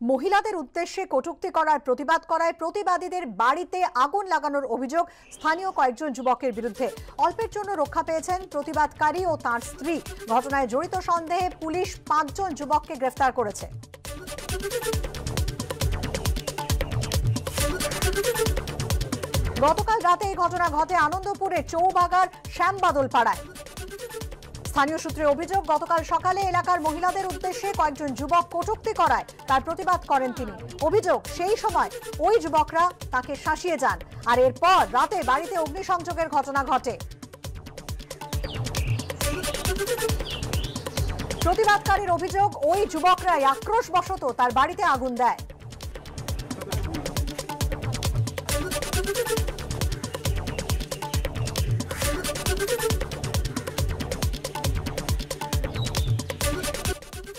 মহিলাদের উদ্দেশ্যে কটূক্তি করার প্রতিবাদ করায় প্রতিবাদীদের বাড়িতে আগুন লাগানোর অভিযোগ স্থানীয় কয়েকজন যুবকের বিরুদ্ধে। অল্পের জন্য রক্ষা পেয়েছেন প্রতিবাদকারী ও তার স্ত্রী। ঘটনায় জড়িত সন্দেহে পুলিশ পাঁচজন যুবককে গ্রেফতার করেছে। গতকাল রাতে এই ঘটনা ঘটে আনন্দপুরের চৌবাগার শ্যামবাদল পাড়ায় স্থানীয় সূত্রে অভিযোগ, গতকাল সকালে এলাকার মহিলাদের উদ্দেশ্যে কয়েকজন যুবক কটূক্তি করায়, তার প্রতিবাদ করেন তিনি। অভিযোগ, সেই সময় ওই যুবকরা তাকে শাসিয়ে যান আর এরপর রাতে বাড়িতে অগ্নিসংযোগের ঘটনা ঘটে। প্রতিবাদকারীর অভিযোগ, ওই যুবকরাই আক্রোশবশত তার বাড়িতে আগুন দেয়।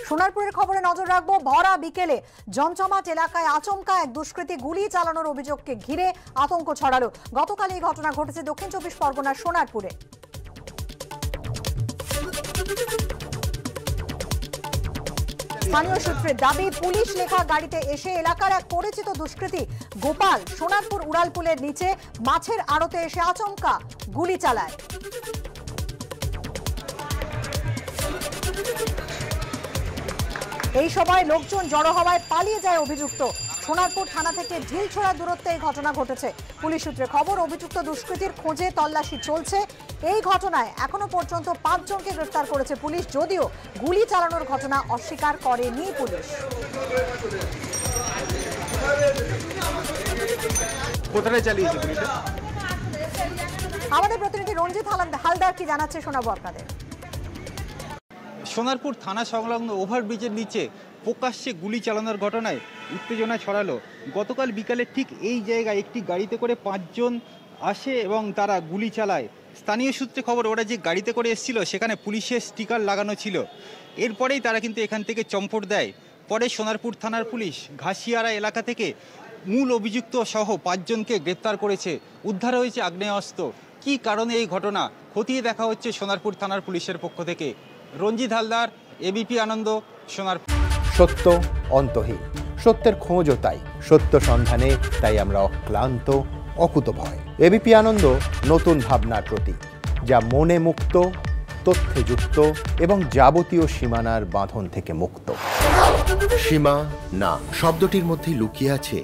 সোনারপুরের খবরে নজর রাখব, ভরা বিকেলে জমজমাট এলাকায় আচমকা এক দুষ্কৃতী গুলি চালানোর অভিযোগকে ঘিরে আতঙ্ক ছড়ালো। গতকাল এই ঘটনা ঘটেছে দক্ষিণ চব্বিশ পরগনার সোনারপুরে। স্থানীয় সূত্রে দাবি, পুলিশ লেখা গাড়িতে এসে এলাকার এক পরিচিত দুষ্কৃতী গোপাল সোনারপুর উড়ালপুলের নিচে মাছের আড়তে এসে আচমকা গুলি চালায়। এই সময় লোকজন জড়ো হওয়ায় পালিয়ে যায় অভিযুক্ত। সোনারপুর থানা থেকে ঢিলছোড়া দূরত্বে এই ঘটনা ঘটেছে। পুলিশ সূত্রে খবর অভিযুক্ত দুষ্কৃতীর খোঁজে তল্লাশি চলছে। এই ঘটনায় এখনও পর্যন্ত পাঁচজনকে গ্রেফতার করেছে পুলিশ যদিও গুলি চালানোর ঘটনা অস্বীকার করেনি পুলিশ। কোথায় চালিয়েছে পুলিশে আমাদের প্রতিনিধি রঞ্জিত হালদার কি জানাচ্ছে শোনাবো আপনাদের। সোনারপুর থানা সংলগ্ন ওভারব্রিজের নিচে প্রকাশ্যে গুলি চালানোর ঘটনায় উত্তেজনা ছড়ালো। গতকাল বিকালে ঠিক এই জায়গায় একটি গাড়িতে করে পাঁচজন আসে এবং তারা গুলি চালায়। স্থানীয় সূত্রে খবর, ওরা যে গাড়িতে করে এসেছিল, সেখানে পুলিশের স্টিকার লাগানো ছিল। এরপরেই তারা কিন্তু এখান থেকে চম্পট দেয়। পরে সোনারপুর থানার পুলিশ ঘাসিয়ারা এলাকা থেকে মূল অভিযুক্ত সহ পাঁচজনকে গ্রেপ্তার করেছে। উদ্ধার হয়েছে আগ্নেয়াস্ত্র। কী কারণে এই ঘটনা? খতিয়ে দেখা হচ্ছে সোনারপুর থানার পুলিশের পক্ষ থেকে। রঞ্জিত হালদার এবিপি আনন্দ সোনারপুর সত্য অন্তহীন। সত্যের খোঁজও তাই। সত্য সন্ধানে তাই আমরা অক্লান্ত অকুতভয় এবিপি আনন্দ নতুন ভাবনার প্রতীক যা মনে মুক্ত তথ্যে যুক্ত এবং যাবতীয় সীমানার বাঁধন থেকে মুক্ত। সীমা না শব্দটির মধ্যে লুকিয়ে আছে